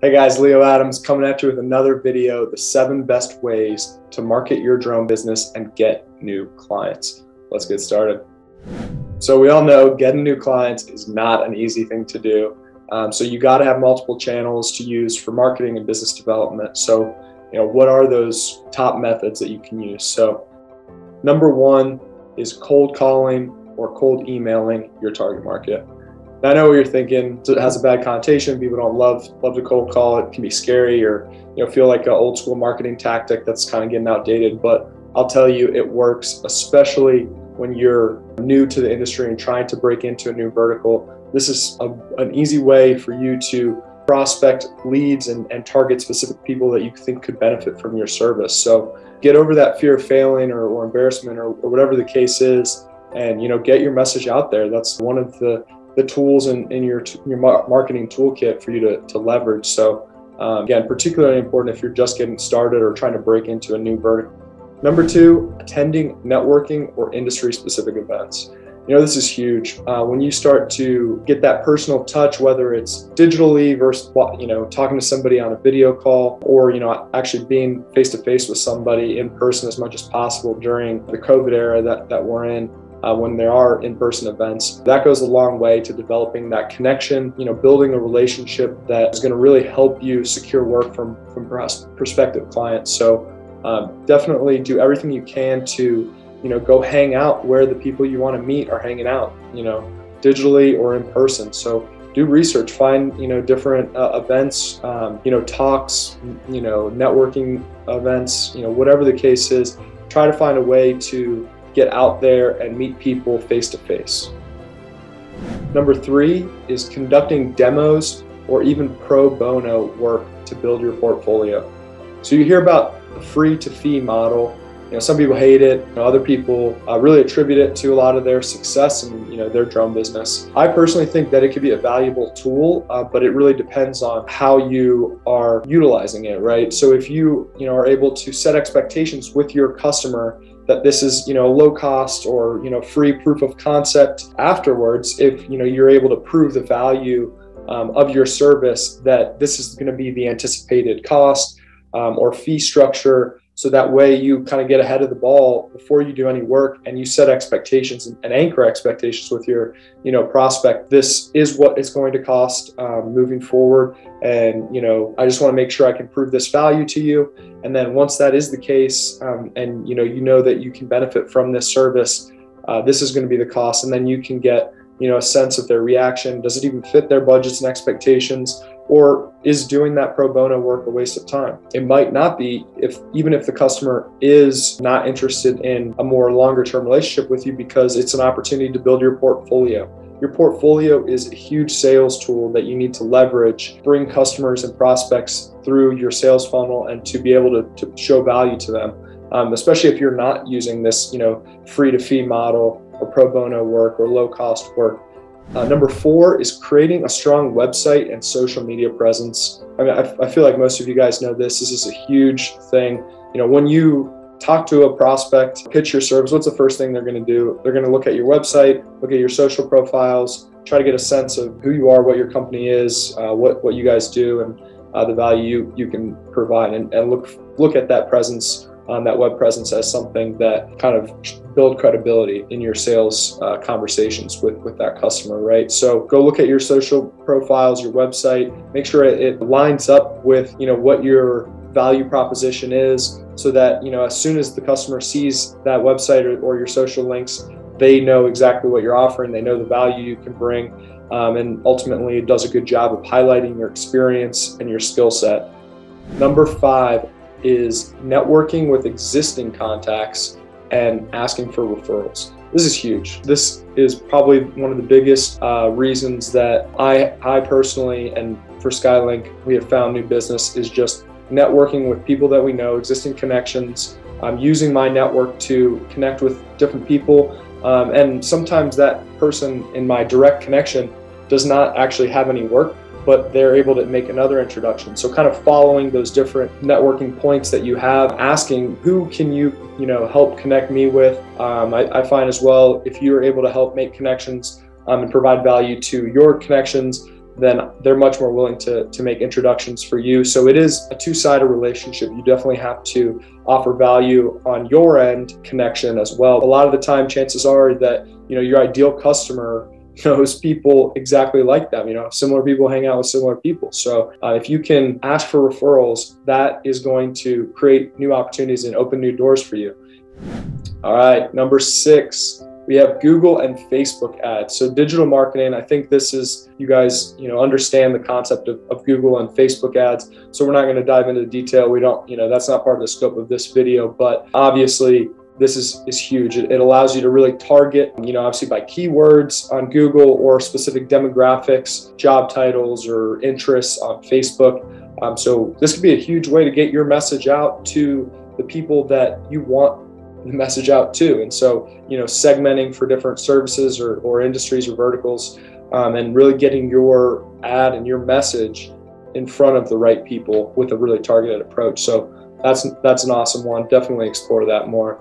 Hey guys, Leo Adams coming at you with another video, the seven best ways to market your drone business and get new clients. Let's get started. So we all know getting new clients is not an easy thing to do. Um, so you got to have multiple channels to use for marketing and business development. So, you know, what are those top methods that you can use? So number one is cold calling or cold emailing your target market. I know what you're thinking. It has a bad connotation. People don't love love to cold call. It can be scary or you know feel like an old school marketing tactic that's kind of getting outdated. But I'll tell you, it works, especially when you're new to the industry and trying to break into a new vertical. This is a, an easy way for you to prospect leads and, and target specific people that you think could benefit from your service. So get over that fear of failing or, or embarrassment or, or whatever the case is and you know get your message out there that's one of the the tools in, in your your marketing toolkit for you to, to leverage. So um, again, particularly important if you're just getting started or trying to break into a new vertical. Number two, attending networking or industry specific events. You know, this is huge. Uh, when you start to get that personal touch, whether it's digitally versus, you know, talking to somebody on a video call or, you know, actually being face to face with somebody in person as much as possible during the COVID era that, that we're in, uh, when there are in-person events. That goes a long way to developing that connection, you know, building a relationship that is going to really help you secure work from from prospective clients. So um, definitely do everything you can to, you know, go hang out where the people you want to meet are hanging out, you know, digitally or in person. So do research, find you know different uh, events, um, you know talks, you know networking events, you know whatever the case is. Try to find a way to get out there and meet people face to face. Number three is conducting demos or even pro bono work to build your portfolio. So you hear about the free to fee model. You know, some people hate it. Other people uh, really attribute it to a lot of their success and you know their drone business. I personally think that it could be a valuable tool, uh, but it really depends on how you are utilizing it, right? So if you you know are able to set expectations with your customer that this is you know low cost or you know free proof of concept afterwards if you know you're able to prove the value um, of your service that this is going to be the anticipated cost um, or fee structure so that way you kind of get ahead of the ball before you do any work and you set expectations and, anchor expectations with your you know prospect. This is what it's going to cost um, moving forward. And you know i just want to make sure i can prove this value to you. And then once that is the case um, and you know you know that you can benefit from this service uh, this is going to be the cost. And then you can get you know a sense of their reaction. Does it even fit their budgets and expectations or is doing that pro bono work a waste of time? It might not be if even if the customer is not interested in a more longer term relationship with you because it's an opportunity to build your portfolio. Your portfolio is a huge sales tool that you need to leverage bring customers and prospects through your sales funnel and to be able to, to show value to them. Um, especially if you're not using this you know free to fee model or pro bono work or low cost work uh, number four is creating a strong website and social media presence. I mean, I, I feel like most of you guys know this. This is a huge thing. You know, when you talk to a prospect, pitch your service, what's the first thing they're going to do? They're going to look at your website, look at your social profiles, try to get a sense of who you are, what your company is, uh, what, what you guys do, and uh, the value you, you can provide, and, and look look at that presence on that web presence as something that kind of build credibility in your sales uh, conversations with, with that customer, right? So go look at your social profiles, your website, make sure it, it lines up with, you know, what your value proposition is so that, you know, as soon as the customer sees that website or, or your social links, they know exactly what you're offering, they know the value you can bring, um, and ultimately it does a good job of highlighting your experience and your skill set. Number five, is networking with existing contacts and asking for referrals. This is huge. This is probably one of the biggest uh, reasons that I, I personally and for Skye Link, we have found new business is just networking with people that we know, existing connections, um, using my network to connect with different people. Um, and sometimes that person in my direct connection does not actually have any work but they're able to make another introduction. So kind of following those different networking points that you have, asking who can you, you know, help connect me with. Um, I, I, find as well, if you're able to help make connections um, and provide value to your connections, then they're much more willing to, to make introductions for you. So it is a two sided relationship. You definitely have to offer value on your end connection as well. A lot of the time, chances are that you know your ideal customer knows people exactly like them. You know, similar people hang out with similar people. So uh, if you can ask for referrals, that is going to create new opportunities and open new doors for you. All right, number six, we have Google and Facebook ads. So digital marketing, I think this is you guys, you know, understand the concept of, of Google and Facebook ads. So we're not going to dive into the detail. We don't, you know, that's not part of the scope of this video, but obviously this is, is huge. It, it, allows you to really target, you know, obviously by keywords on Google or specific demographics, job titles, or interests on Facebook. Um, so this could be a huge way to get your message out to the people that you want the message out to. And so, you know, segmenting for different services or, or industries or verticals, um, and really getting your ad and your message in front of the right people with a really targeted approach. So that's that's an awesome one. Definitely explore that more.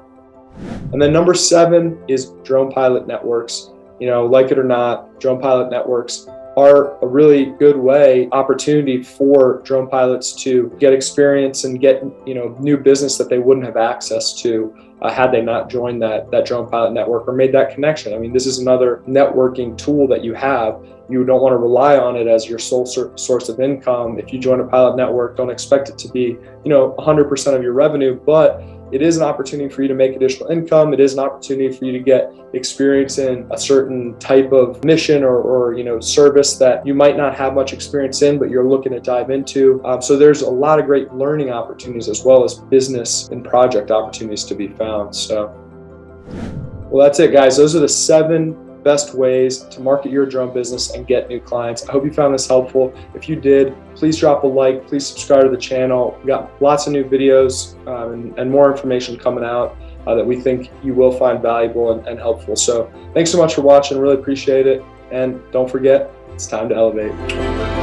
And then number seven is drone pilot networks. You know, like it or not, drone pilot networks are a really good way opportunity for drone pilots to get experience and get you know new business that they wouldn't have access to uh, had they not joined that that drone pilot network or made that connection. I mean, this is another networking tool that you have. You don't want to rely on it as your sole source of income. If you join a pilot network, don't expect it to be you know 100% of your revenue, but it is an opportunity for you to make additional income. It is an opportunity for you to get experience in a certain type of mission or, or you know service that you might not have much experience in, but you're looking to dive into. Um, so there's a lot of great learning opportunities as well as business and project opportunities to be found. So, well, that's it, guys. Those are the seven best ways to market your drone business and get new clients. I hope you found this helpful. If you did, please drop a like, please subscribe to the channel. We got lots of new videos um, and, and, more information coming out uh, that we think you will find valuable and, and helpful. So thanks so much for watching. Really appreciate it. And don't forget, it's time to elevate.